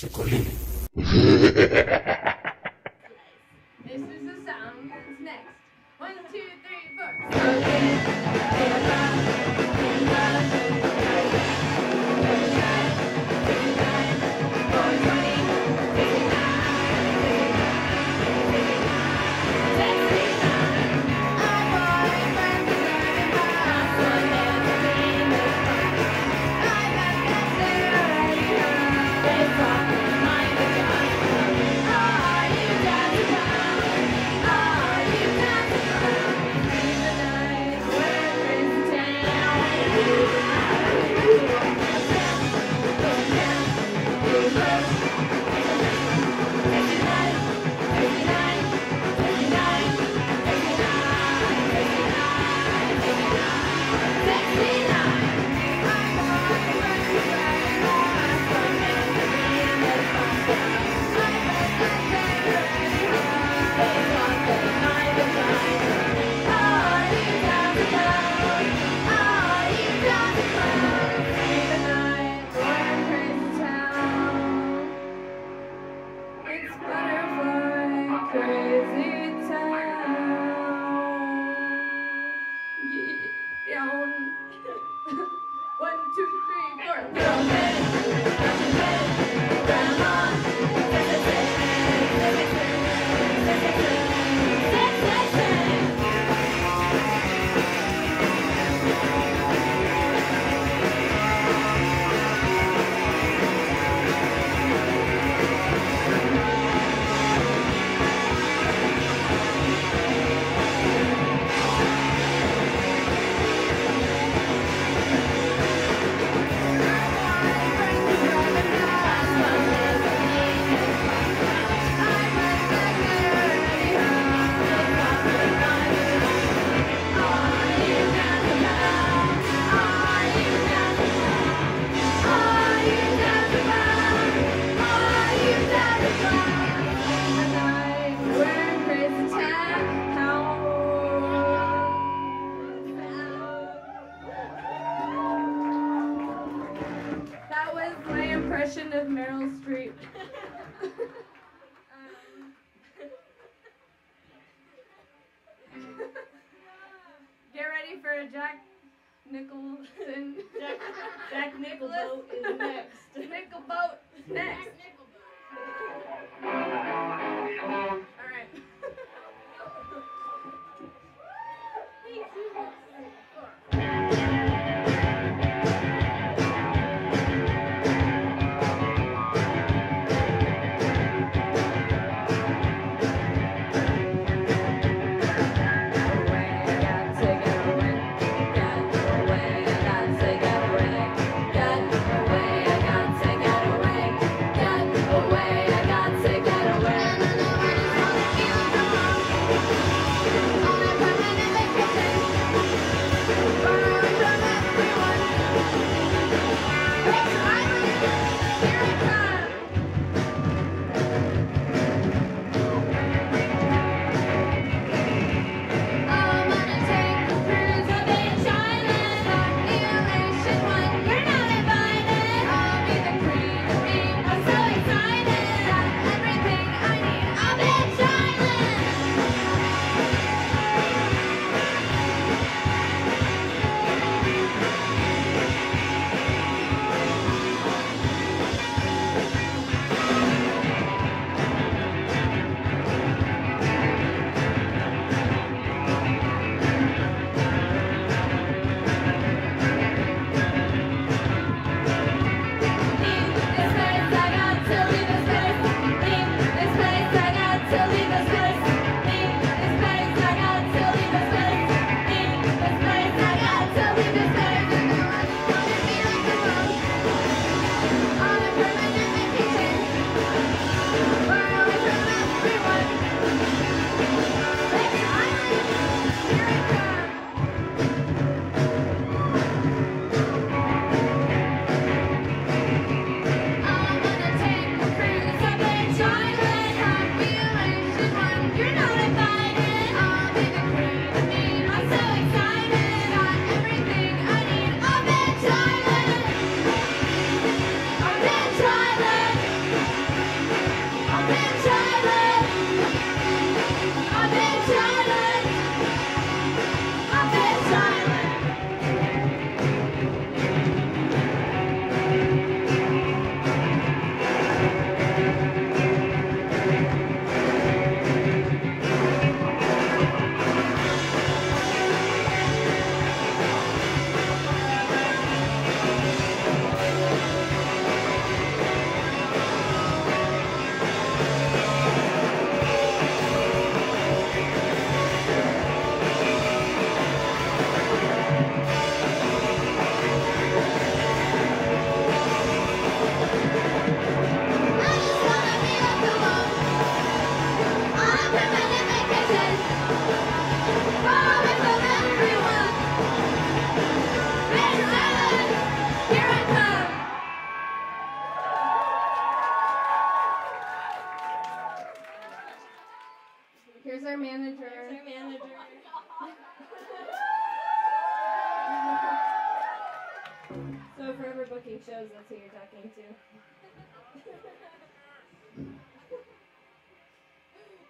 Chocolini. This is the sound that's next. One, two, three, four. Jack Nicholson. Jack, Jack Nicholboat is next. Nickelboat next. Manager. Manager. so forever booking shows, that's who you're talking to.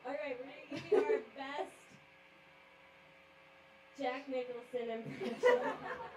Alright, we're gonna give you our best Jack Nicholson impression.